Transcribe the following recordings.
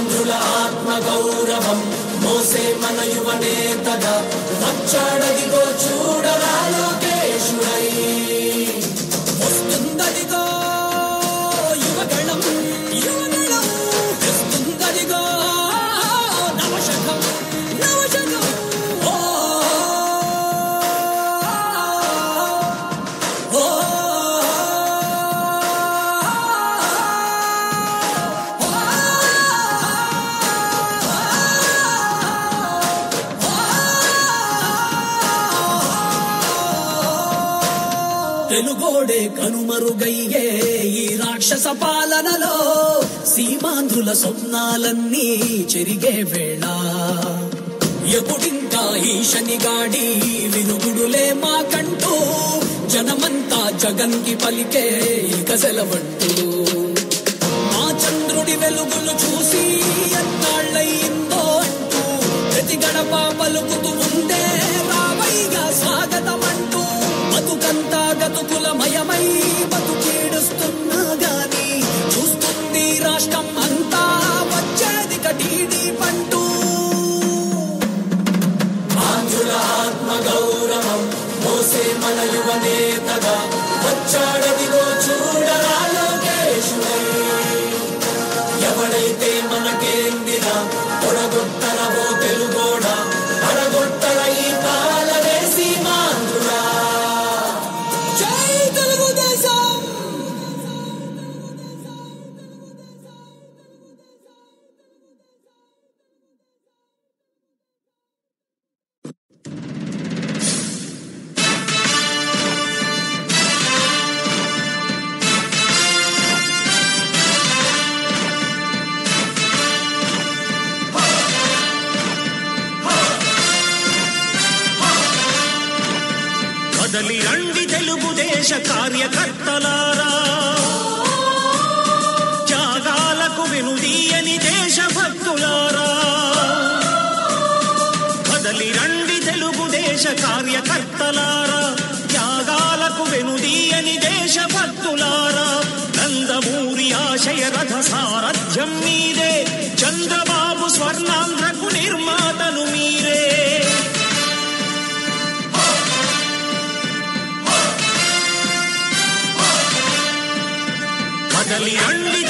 ఆంధ్రుల ఆత్మ గౌరవం. మోసే మన యువనేతగా వచ్చాడదిగో చూడరాలో తెలుగోడే కనుమరుగయ్యే ఈ రాక్షస పాలనలో సీమాంధ్రుల స్వప్నాలన్నీ చెరిగే వేళ. ఎప్పుడింకా ఈ శనిగాడి వినుగుడులే మాకంటూ జనమంతా జగన్కి పలికే ఇక సెలవంటూ. మా చంద్రుడి వెలుగులు చూసి గౌరవం. మోసే మన యువనేతగా వచ్చాడదిగో చూడరాలు కదలి రండి తెలుగుదేశ కార్యకర్తలారా. త్యాగాలకు వినుదీయని దేశభక్తులారా. కదలి రండి తెలుగుదేశ కార్యకర్తలారా. త్యాగాలకు వెనుదీయని దేశభక్తులారా. నందమూరి ఆశయ రథ సారథ్యం మీదే చంద్రబాబు స్వర్ణాంధ్రకు కదలి రండి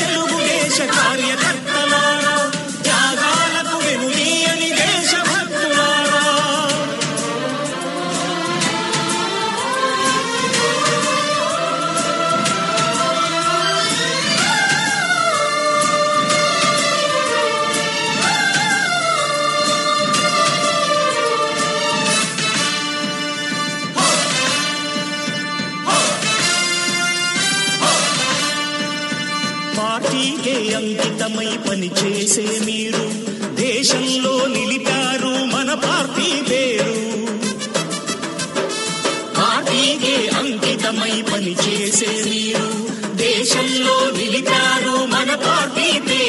పార్టీకే అంకితమై పనిచేసే మీరు. దేశంలో నిలిపారు మన పార్టీ పేరు. పార్టీకే అంకితమై పనిచేసే మీరు. దేశంలో నిలిపారు మన పార్టీ పేరు.